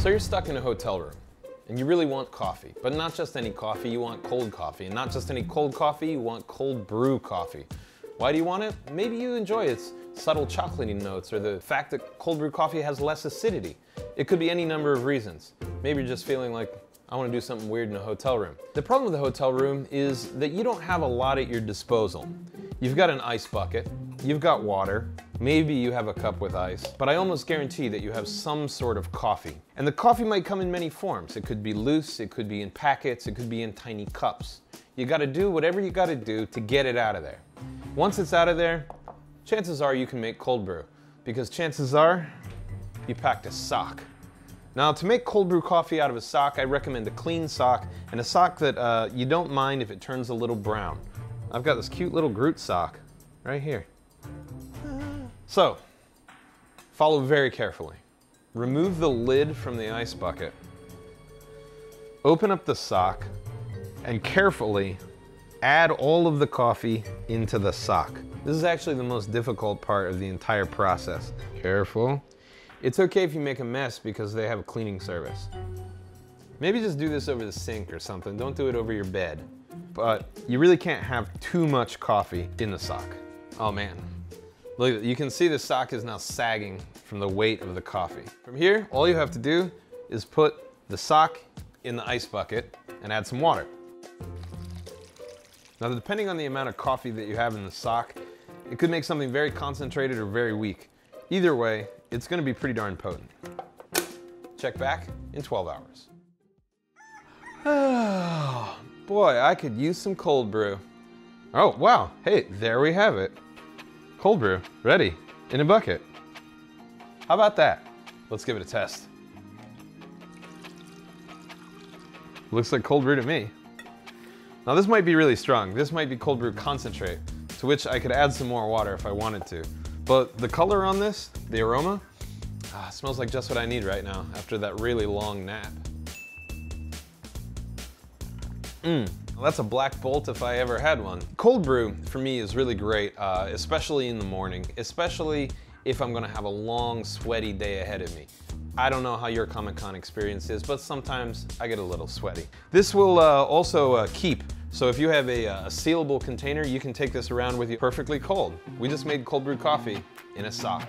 So you're stuck in a hotel room and you really want coffee, but not just any coffee, you want cold coffee. And not just any cold coffee, you want cold brew coffee. Why do you want it? Maybe you enjoy its subtle chocolatey notes or the fact that cold brew coffee has less acidity. It could be any number of reasons. Maybe you're just feeling like, I want to do something weird in a hotel room. The problem with a hotel room is that you don't have a lot at your disposal. You've got an ice bucket, you've got water, maybe you have a cup with ice, but I almost guarantee that you have some sort of coffee. And the coffee might come in many forms. It could be loose, it could be in packets, it could be in tiny cups. You gotta do whatever you gotta do to get it out of there. Once it's out of there, chances are you can make cold brew, because chances are you packed a sock. Now to make cold brew coffee out of a sock, I recommend a clean sock and a sock that uh, you don't mind if it turns a little brown. I've got this cute little Groot sock right here. So, follow very carefully. Remove the lid from the ice bucket. Open up the sock and carefully add all of the coffee into the sock. This is actually the most difficult part of the entire process. Careful. It's okay if you make a mess because they have a cleaning service. Maybe just do this over the sink or something. Don't do it over your bed but you really can't have too much coffee in the sock. Oh man, look, you can see the sock is now sagging from the weight of the coffee. From here, all you have to do is put the sock in the ice bucket and add some water. Now, depending on the amount of coffee that you have in the sock, it could make something very concentrated or very weak. Either way, it's gonna be pretty darn potent. Check back in 12 hours. Oh, boy, I could use some cold brew. Oh, wow. Hey, there we have it. Cold brew, ready, in a bucket. How about that? Let's give it a test. Looks like cold brew to me. Now this might be really strong. This might be cold brew concentrate, to which I could add some more water if I wanted to. But the color on this, the aroma, ah, smells like just what I need right now after that really long nap. Mmm, that's a black bolt if I ever had one. Cold brew for me is really great, uh, especially in the morning, especially if I'm gonna have a long, sweaty day ahead of me. I don't know how your Comic-Con experience is, but sometimes I get a little sweaty. This will uh, also uh, keep, so if you have a, uh, a, sealable container, you can take this around with you perfectly cold. We just made cold brew coffee in a sock.